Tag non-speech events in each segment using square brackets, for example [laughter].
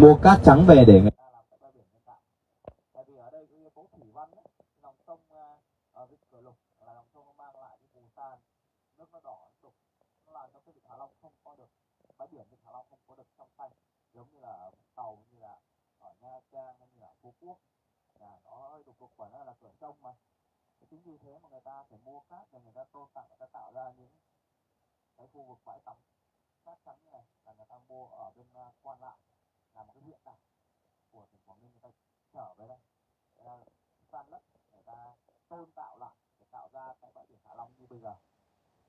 mua cát trắng về để người ta làm cái bãi biển nhân tạo tại vì ở đây cái yếu thủy văn ấy, lòng sông ờ, ở vịnh cửa lục là lòng sông nó mang lại cái phù sa nước nó đỏ nó đục nó làm cho cái vịnh Hạ Long không có được bãi biển vịnh Hạ Long không có được trong xanh giống như là ở Tàu như là ở Nha Trang hay như là Phú Quốc là nó hơi đục đục bởi nó là cửa sông mà chính vì thế mà người ta phải mua cát để người ta tôn tạo người ta tạo ra những cái khu vực bãi tắm cát trắng như này là người ta mua ở bên ờ, qua Quan Lạn là một cái huyện đảo của tỉnh Quảng Ninh người ta trở về đây người ta san lấp người ta tôn tạo lại để tạo ra cái bãi biển Hạ Long như bây giờ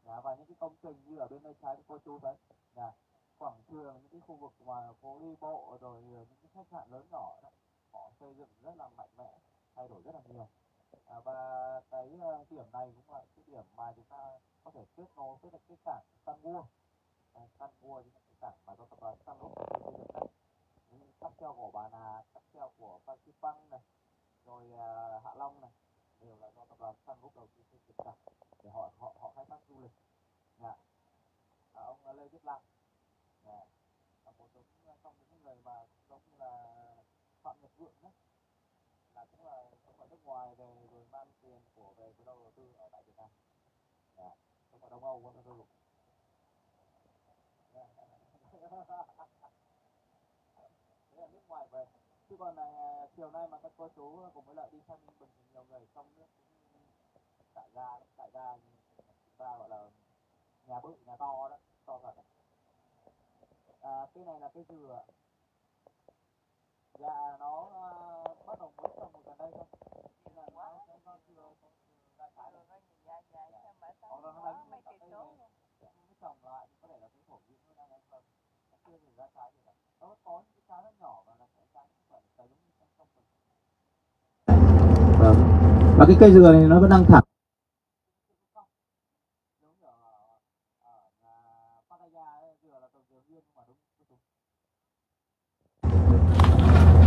Dạ, và những cái công trình như ở bên đây trái của cô chú đấy, là quảng trường những cái khu vực mà phố đi bộ rồi những cái khách sạn lớn nhỏ đó, họ xây dựng rất là mạnh mẽ thay đổi rất là nhiều. À, và cái uh, điểm này cũng là cái điểm mà chúng ta có thể kết nối với cái cảng Sun Mua à, dạ, Sun World chính là cái cảng mà do tập đoàn Sun World xây dựng đấy những cáp treo của Bà Nà cáp treo của Phan Xi Păng này rồi uh, Hạ Long này đều là do tập đoàn Sun Group đầu tư xây dựng cả để họ họ họ khai thác du lịch dạ. à, ông uh, Lê Viết Long dạ. là một trong những trong những người mà giống như là Phạm Nhật Vượng đấy. Là cũng là ông ở nước ngoài về rồi mang tiền của về với đầu tư ở tại Việt Nam. Dạ. ông ở Đông Âu vẫn là tôi dạ. [laughs] Là nước ngoài về. Chứ còn là chiều nay mà các cô chú cùng với lại đi xem bình thì nhiều người trong nước tại ra, tại ra, chúng ta gọi là nhà bự nhà to đó to thật à, cái này là cái dừa dạ nó uh, bắt đầu mới trồng gần đây thôi. Nên là nó nó nó chưa có ra trái được Họ nó đánh mấy cây trốn mới trồng lại có thể là cái phổ biến nó đang ăn vâng nó chưa được ra trái được. Nó có những cái trái nó nhỏ và nó sẽ trái không phải là giống như trong trong mình vâng. Và cái cây dừa này nó vẫn đang thẳng giống như ở ở nhà Pattaya ấy, dừa là trồng dừa nguyên mà đúng đúng đúng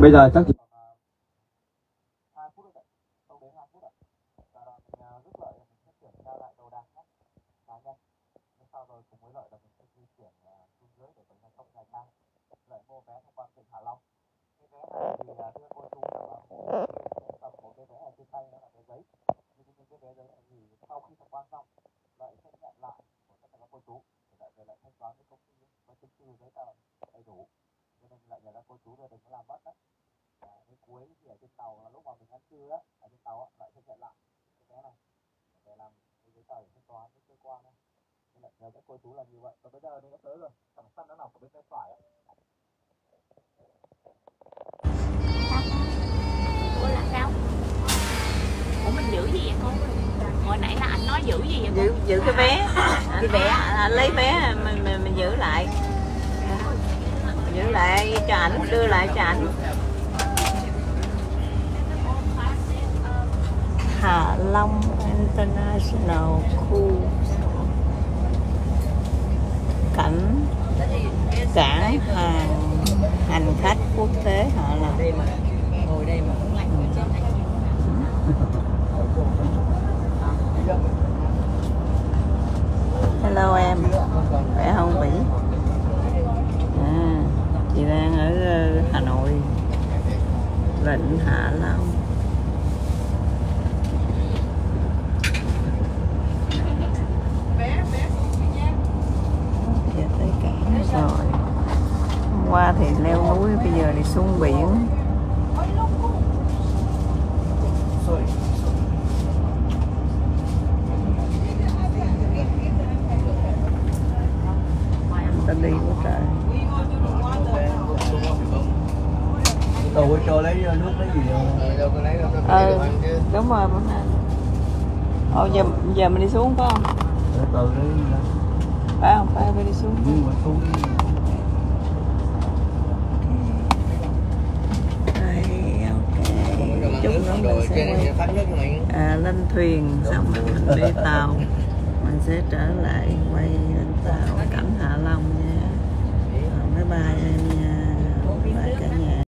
bây giờ chắc cô chú nó các làm mất đấy cuối thì ở trên tàu là lúc mà mình ăn trưa á ở trên tàu á lại sẽ nhận lại cái vé này để làm cái giấy tờ để thanh toán với cơ quan ấy. nên lại nhờ các cô chú làm như vậy và bây giờ thì nó tới rồi cẳng săn nó nằm ở bên tay phải ạ Ủa là sao? Ủa mình giữ gì vậy con? Hồi nãy là anh nói giữ gì vậy con? giữ giữ cái vé cái vé à, lấy vé mình, mình mình giữ lại giữ lại cho ảnh đưa lại cho ảnh Long International Khu cảnh cảng hàng hành khách quốc tế Hạ Long ngồi đây mà. Không lạnh [laughs] Hello em khỏe không Vĩ? À, chị đang ở ờ, Hà Nội. Vịnh Hạ Long giờ tới cảng rồi hôm qua thì leo núi bây giờ thì xuống biển. Ta đi quá trời. Tàu cho lấy nước lấy gì đâu có lấy đâu ờ đúng rồi bữa nay. Ồ giờ giờ mình đi xuống phải không? tàu lấy Phải không? Phải phải đi xuống. nhưng mà xuống rồi trên à, lên thuyền xong rồi mình đi tàu. Mình sẽ trở lại quay lên tàu cảnh hạ long nha. Máy bay em nha.